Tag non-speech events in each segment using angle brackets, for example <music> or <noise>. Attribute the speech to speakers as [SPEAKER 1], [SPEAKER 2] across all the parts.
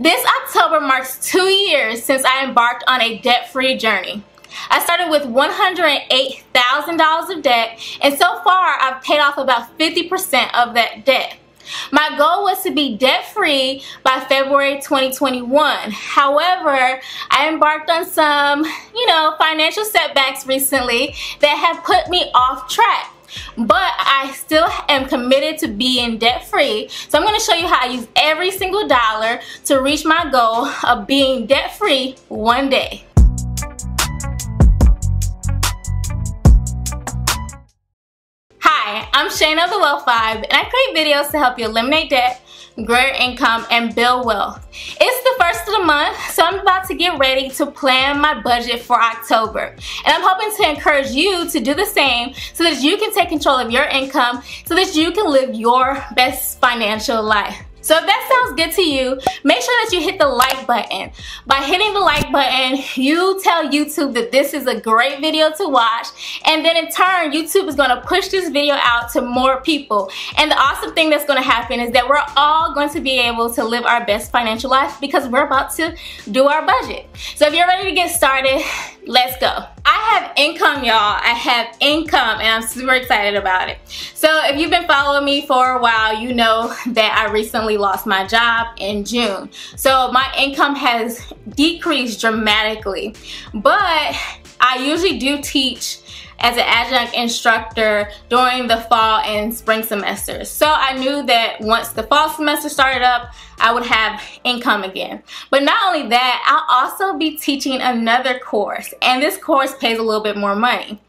[SPEAKER 1] This October marks two years since I embarked on a debt-free journey. I started with $108,000 of debt and so far I've paid off about 50% of that debt. My goal was to be debt-free by February 2021. However, I embarked on some, you know, financial setbacks recently that have put me off track but I still am committed to being debt free. So I'm going to show you how I use every single dollar to reach my goal of being debt free one day. Hi, I'm Shayna of the Wealth Vibe and I create videos to help you eliminate debt your income, and build wealth. It's the first of the month, so I'm about to get ready to plan my budget for October. And I'm hoping to encourage you to do the same so that you can take control of your income so that you can live your best financial life. So if that sounds good to you, make sure that you hit the like button. By hitting the like button, you tell YouTube that this is a great video to watch. And then in turn, YouTube is gonna push this video out to more people. And the awesome thing that's gonna happen is that we're all going to be able to live our best financial life because we're about to do our budget. So if you're ready to get started, let's go. I have income, y'all. I have income and I'm super excited about it. So if you've been following me for a while, you know that I recently lost my job in June. So my income has decreased dramatically, but I usually do teach as an adjunct instructor during the fall and spring semesters. So I knew that once the fall semester started up, I would have income again. But not only that, I'll also be teaching another course and this course pays a little bit more money.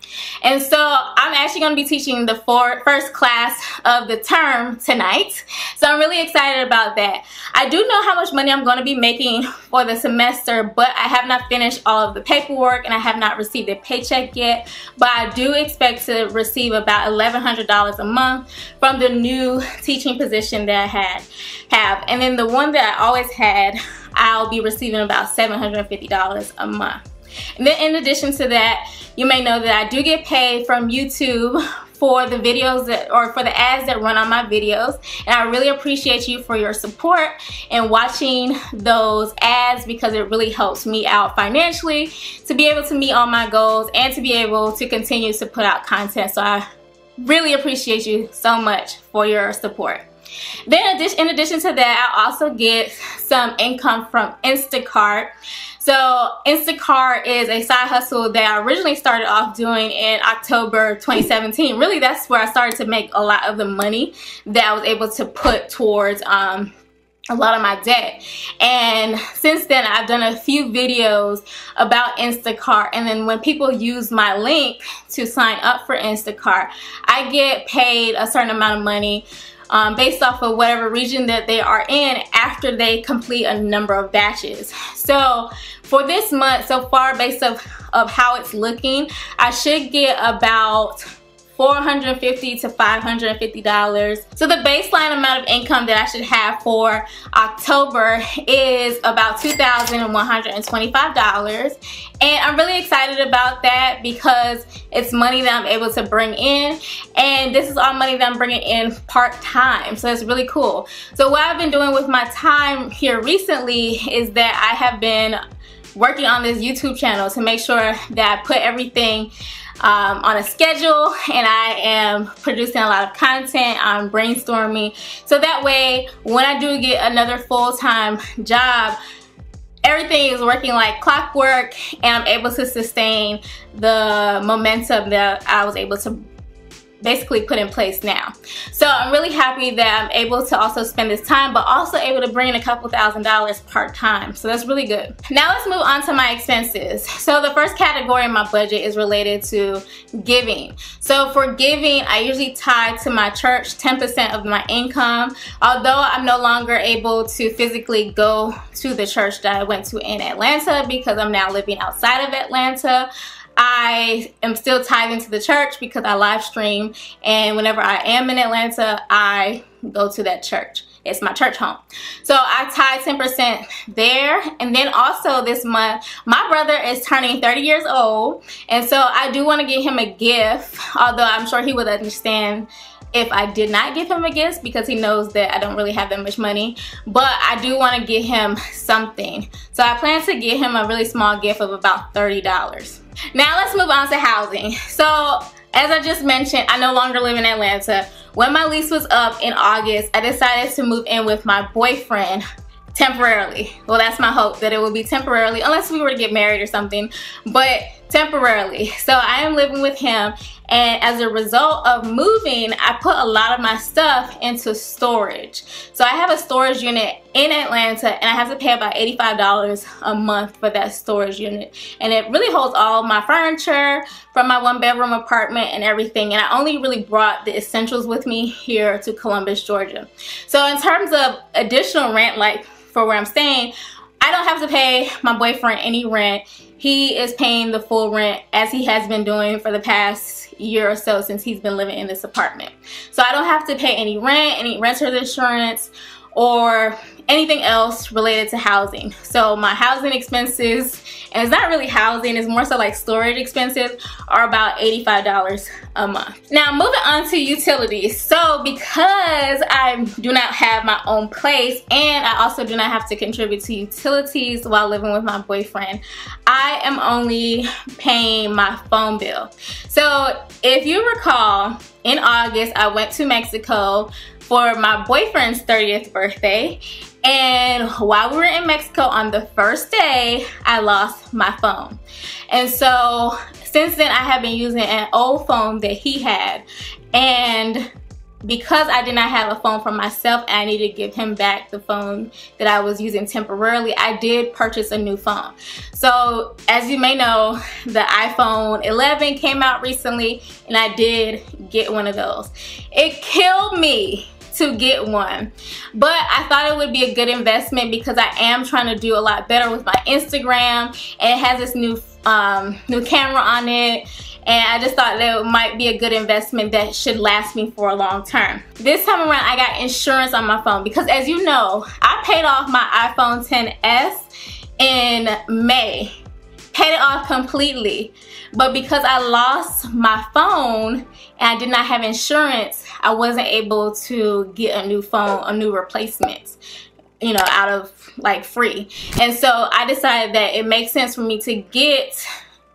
[SPEAKER 1] And so I'm actually going to be teaching the four, first class of the term tonight. So I'm really excited about that. I do know how much money I'm going to be making for the semester, but I have not finished all of the paperwork and I have not received a paycheck yet. But I do expect to receive about $1,100 a month from the new teaching position that I had have. And then the one that I always had, I'll be receiving about $750 a month. And then in addition to that, you may know that I do get paid from YouTube for the videos that, or for the ads that run on my videos. And I really appreciate you for your support and watching those ads because it really helps me out financially to be able to meet all my goals and to be able to continue to put out content. So I really appreciate you so much for your support. Then in addition to that, I also get some income from Instacart. So Instacart is a side hustle that I originally started off doing in October 2017. Really, that's where I started to make a lot of the money that I was able to put towards um, a lot of my debt and since then I've done a few videos about Instacart and then when people use my link to sign up for Instacart I get paid a certain amount of money um, based off of whatever region that they are in after they complete a number of batches. So for this month so far based of, of how it's looking, I should get about 450 to $550. So the baseline amount of income that I should have for October is about $2,125. And I'm really excited about that because it's money that I'm able to bring in. And this is all money that I'm bringing in part-time. So it's really cool. So what I've been doing with my time here recently is that I have been working on this YouTube channel to make sure that I put everything um, on a schedule and I am producing a lot of content, I'm brainstorming. So that way, when I do get another full-time job, everything is working like clockwork and I'm able to sustain the momentum that I was able to basically put in place now. So I'm really happy that I'm able to also spend this time, but also able to bring in a couple thousand dollars part-time. So that's really good. Now let's move on to my expenses. So the first category in my budget is related to giving. So for giving, I usually tithe to my church 10% of my income. Although I'm no longer able to physically go to the church that I went to in Atlanta because I'm now living outside of Atlanta, I am still tied into the church because I live stream and whenever I am in Atlanta, I go to that church. It's my church home. So I tithed 10% there. And then also this month, my brother is turning 30 years old. And so I do want to get him a gift, although I'm sure he would understand if I did not give him a gift because he knows that I don't really have that much money. But I do want to get him something. So I plan to get him a really small gift of about $30. Now let's move on to housing. So as I just mentioned, I no longer live in Atlanta. When my lease was up in August, I decided to move in with my boyfriend temporarily. Well, that's my hope that it will be temporarily, unless we were to get married or something, but temporarily. <laughs> So I am living with him and as a result of moving, I put a lot of my stuff into storage. So I have a storage unit in Atlanta and I have to pay about $85 a month for that storage unit. And it really holds all my furniture from my one bedroom apartment and everything. And I only really brought the essentials with me here to Columbus, Georgia. So in terms of additional rent, like for where I'm staying, I don't have to pay my boyfriend any rent. He is paying the full rent as he has been doing for the past year or so since he's been living in this apartment. So I don't have to pay any rent, any renter's insurance, or anything else related to housing. So my housing expenses, and it's not really housing, it's more so like storage expenses, are about $85 a month. Now moving on to utilities. So because I do not have my own place and I also do not have to contribute to utilities while living with my boyfriend, I am only paying my phone bill. So if you recall, in August, I went to Mexico for my boyfriend's 30th birthday and while we were in Mexico on the first day, I lost my phone. And so since then, I have been using an old phone that he had. And because I did not have a phone for myself I needed to give him back the phone that I was using temporarily, I did purchase a new phone. So as you may know, the iPhone 11 came out recently and I did get one of those. It killed me to get one. But I thought it would be a good investment because I am trying to do a lot better with my Instagram and it has this new um, new camera on it and I just thought that it might be a good investment that should last me for a long term. This time around I got insurance on my phone because as you know I paid off my iPhone 10s in May paid it off completely but because I lost my phone and I did not have insurance I wasn't able to get a new phone, a new replacement, you know, out of like free. And so I decided that it makes sense for me to get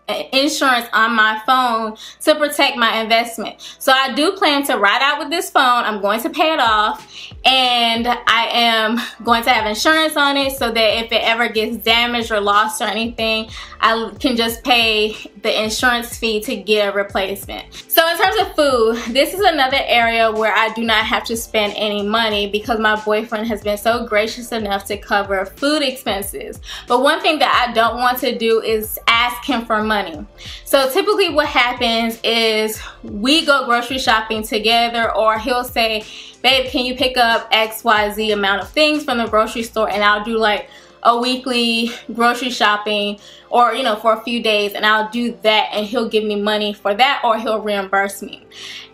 [SPEAKER 1] insurance on my phone to protect my investment. So I do plan to ride out with this phone. I'm going to pay it off and I am going to have insurance on it so that if it ever gets damaged or lost or anything, I can just pay the insurance fee to get a replacement. So in terms of food, this is another area where I do not have to spend any money because my boyfriend has been so gracious enough to cover food expenses. But one thing that I don't want to do is ask him for money. So typically what happens is we go grocery shopping together or he'll say, babe, can you pick up XYZ amount of things from the grocery store and I'll do like a weekly grocery shopping or you know for a few days and I'll do that and he'll give me money for that or he'll reimburse me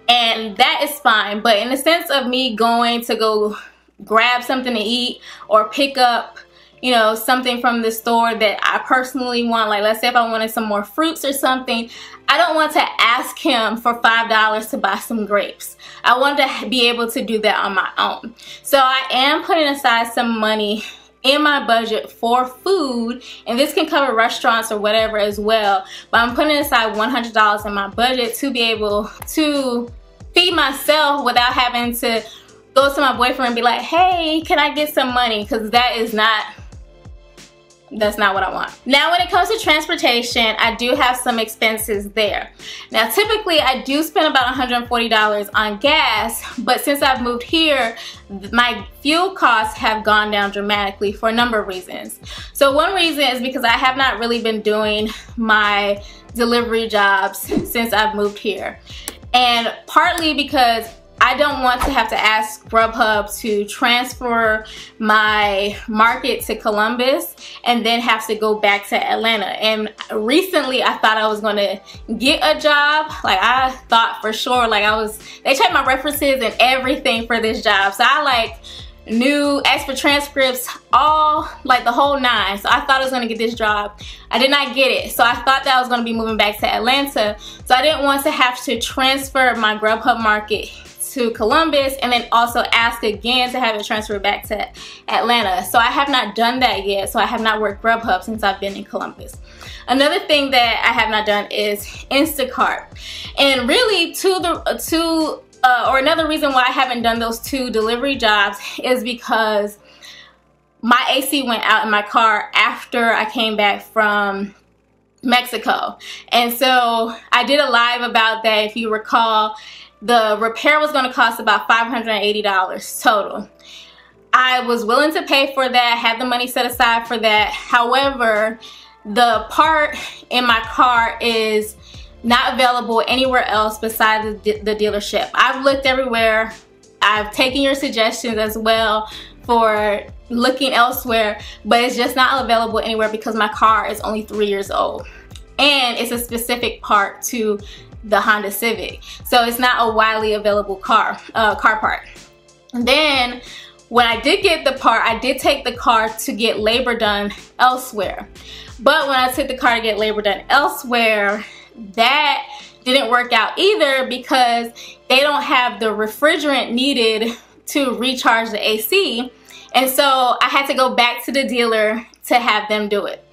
[SPEAKER 1] and that is fine but in the sense of me going to go grab something to eat or pick up you know, something from the store that I personally want, like let's say if I wanted some more fruits or something, I don't want to ask him for $5 to buy some grapes. I want to be able to do that on my own. So I am putting aside some money in my budget for food and this can cover restaurants or whatever as well but I'm putting aside $100 in my budget to be able to feed myself without having to go to my boyfriend and be like hey can I get some money because that is not that's not what I want. Now when it comes to transportation, I do have some expenses there. Now typically I do spend about $140 on gas, but since I've moved here, my fuel costs have gone down dramatically for a number of reasons. So one reason is because I have not really been doing my delivery jobs since I've moved here. And partly because I don't want to have to ask Grubhub to transfer my market to Columbus and then have to go back to Atlanta. And recently I thought I was gonna get a job. Like I thought for sure, like I was, they checked my references and everything for this job. So I like asked for transcripts, all like the whole nine. So I thought I was gonna get this job. I did not get it. So I thought that I was gonna be moving back to Atlanta. So I didn't want to have to transfer my Grubhub market to Columbus and then also ask again to have it transferred back to Atlanta. So I have not done that yet. So I have not worked Grubhub since I've been in Columbus. Another thing that I have not done is Instacart. And really to the to uh, or another reason why I haven't done those two delivery jobs is because my AC went out in my car after I came back from Mexico. And so I did a live about that if you recall. The repair was going to cost about $580 total. I was willing to pay for that, had the money set aside for that. However, the part in my car is not available anywhere else besides the, the dealership. I've looked everywhere. I've taken your suggestions as well for looking elsewhere, but it's just not available anywhere because my car is only three years old. And it's a specific part to the Honda Civic. So it's not a widely available car, uh, car part. Then when I did get the part, I did take the car to get labor done elsewhere. But when I took the car to get labor done elsewhere, that didn't work out either because they don't have the refrigerant needed to recharge the AC. And so I had to go back to the dealer to have them do it.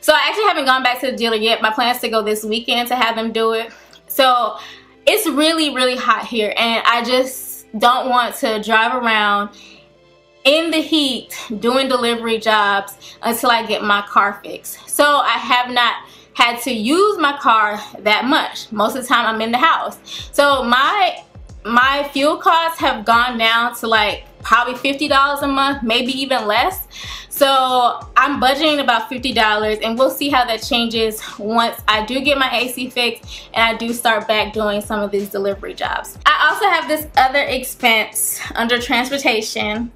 [SPEAKER 1] So I actually haven't gone back to the dealer yet. My plan is to go this weekend to have them do it. So it's really, really hot here and I just don't want to drive around in the heat doing delivery jobs until I get my car fixed. So I have not had to use my car that much. Most of the time I'm in the house. So my my fuel costs have gone down to like probably $50 a month, maybe even less. So I'm budgeting about $50 and we'll see how that changes once I do get my AC fixed and I do start back doing some of these delivery jobs. I also have this other expense under transportation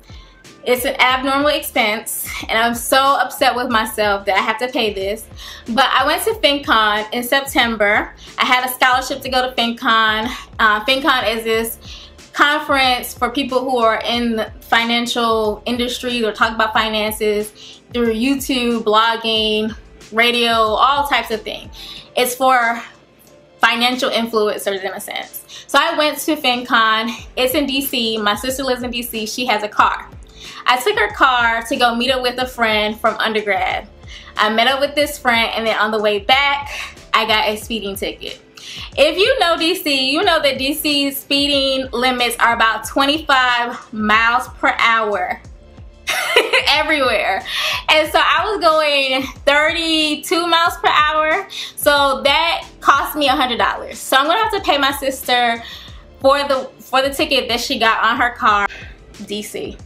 [SPEAKER 1] it's an abnormal expense and I'm so upset with myself that I have to pay this. But I went to FinCon in September. I had a scholarship to go to FinCon. Uh, FinCon is this conference for people who are in the financial industry or talk about finances through YouTube, blogging, radio, all types of things. It's for financial influencers in a sense. So I went to FinCon. It's in DC. My sister lives in DC. She has a car. I took her car to go meet up with a friend from undergrad. I met up with this friend and then on the way back, I got a speeding ticket. If you know DC, you know that DC's speeding limits are about 25 miles per hour <laughs> everywhere. And so I was going 32 miles per hour. So that cost me $100. So I'm gonna have to pay my sister for the for the ticket that she got on her car, DC.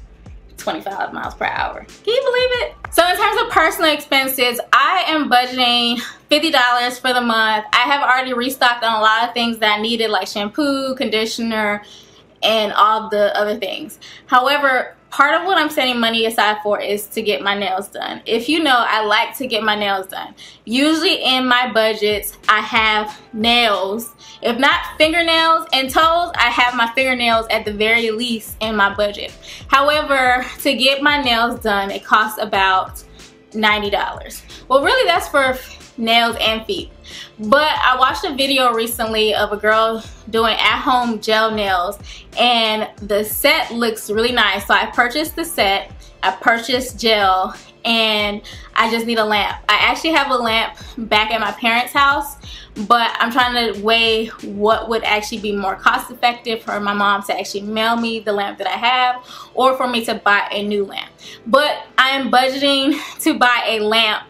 [SPEAKER 1] 25 miles per hour. Can you believe it? So in terms of personal expenses, I am budgeting $50 for the month. I have already restocked on a lot of things that I needed like shampoo, conditioner, and all the other things. However, part of what I'm setting money aside for is to get my nails done. If you know, I like to get my nails done. Usually in my budgets, I have nails. If not fingernails and toes, I have my fingernails at the very least in my budget. However, to get my nails done, it costs about $90. Well, really that's for nails and feet. But I watched a video recently of a girl doing at-home gel nails and the set looks really nice. So I purchased the set, I purchased gel, and I just need a lamp. I actually have a lamp back at my parents' house, but I'm trying to weigh what would actually be more cost effective for my mom to actually mail me the lamp that I have or for me to buy a new lamp. But I am budgeting to buy a lamp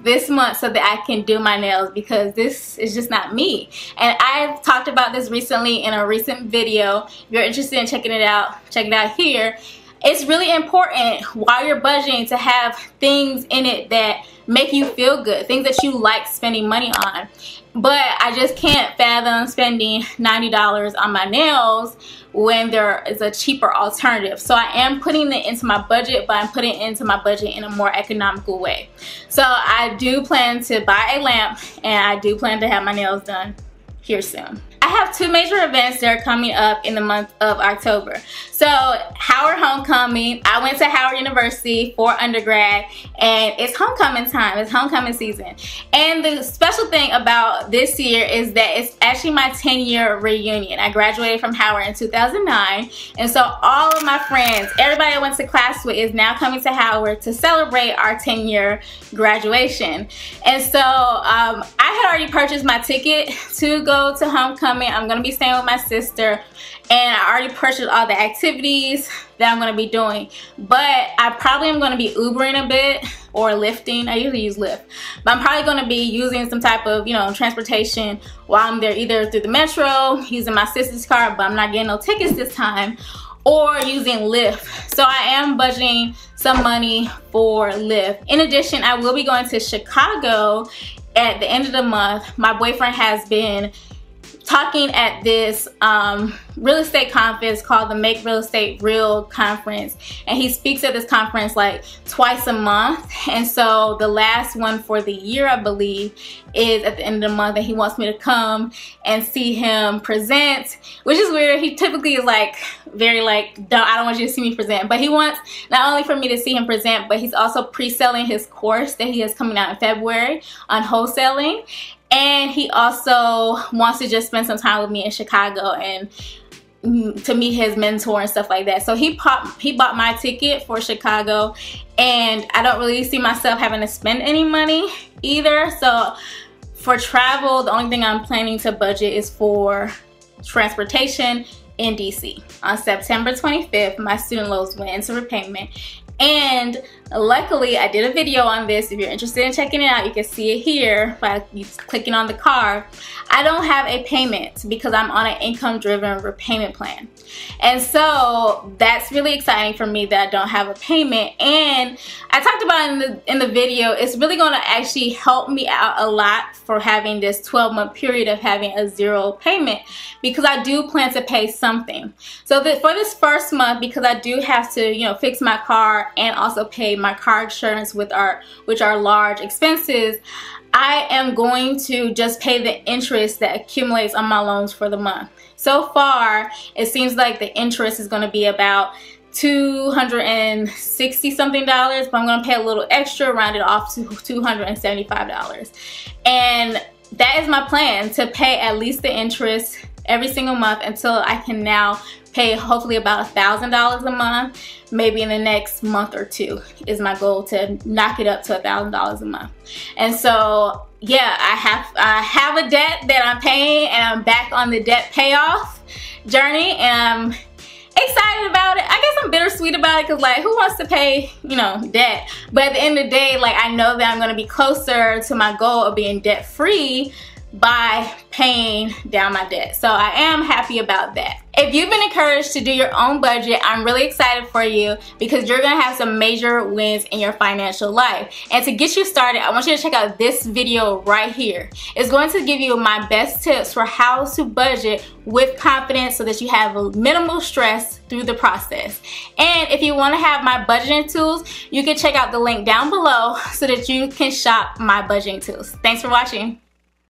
[SPEAKER 1] this month so that I can do my nails because this is just not me. And I've talked about this recently in a recent video. If you're interested in checking it out, check it out here. It's really important while you're budgeting to have things in it that make you feel good, things that you like spending money on. But I just can't fathom spending $90 on my nails when there is a cheaper alternative. So I am putting it into my budget, but I'm putting it into my budget in a more economical way. So I do plan to buy a lamp and I do plan to have my nails done here soon. I have two major events that are coming up in the month of October. So Howard Homecoming, I went to Howard University for undergrad and it's homecoming time, it's homecoming season. And the special thing about this year is that it's actually my 10 year reunion. I graduated from Howard in 2009 and so all of my friends, everybody I went to class with is now coming to Howard to celebrate our 10 year graduation. And so um, I had already purchased my ticket to go to homecoming. I'm gonna be staying with my sister and I already purchased all the activities that I'm gonna be doing. But I probably am gonna be Ubering a bit or lifting. I usually use Lyft. But I'm probably gonna be using some type of, you know, transportation while I'm there either through the metro, using my sister's car, but I'm not getting no tickets this time, or using Lyft. So I am budgeting some money for Lyft. In addition, I will be going to Chicago at the end of the month. My boyfriend has been talking at this um, real estate conference called the Make Real Estate Real Conference. And he speaks at this conference like twice a month. And so the last one for the year, I believe, is at the end of the month. And he wants me to come and see him present, which is weird. He typically is like very like, I don't want you to see me present. But he wants not only for me to see him present, but he's also pre-selling his course that he has coming out in February on wholesaling and he also wants to just spend some time with me in Chicago and mm, to meet his mentor and stuff like that. So he popped, he bought my ticket for Chicago and I don't really see myself having to spend any money either. So for travel, the only thing I'm planning to budget is for transportation in DC. On September 25th, my student loans went into repayment and luckily I did a video on this. If you're interested in checking it out, you can see it here by clicking on the car. I don't have a payment because I'm on an income driven repayment plan. And so that's really exciting for me that I don't have a payment. And I talked about in the, in the video, it's really gonna actually help me out a lot for having this 12 month period of having a zero payment because I do plan to pay something. So for this first month, because I do have to, you know, fix my car and also pay my car insurance with our, which are large expenses, I am going to just pay the interest that accumulates on my loans for the month. So far, it seems like the interest is going to be about 260 something dollars, but I'm going to pay a little extra, round it off to $275. And that is my plan to pay at least the interest every single month until I can now pay hopefully about a thousand dollars a month maybe in the next month or two is my goal to knock it up to a thousand dollars a month and so yeah I have I have a debt that I'm paying and I'm back on the debt payoff journey and I'm excited about it. I guess I'm bittersweet about it because like who wants to pay, you know, debt? But at the end of the day, like I know that I'm going to be closer to my goal of being debt free by paying down my debt. So I am happy about that. If you've been encouraged to do your own budget, I'm really excited for you because you're gonna have some major wins in your financial life. And to get you started, I want you to check out this video right here. It's going to give you my best tips for how to budget with confidence so that you have minimal stress through the process. And if you wanna have my budgeting tools, you can check out the link down below so that you can shop my budgeting tools. Thanks for watching.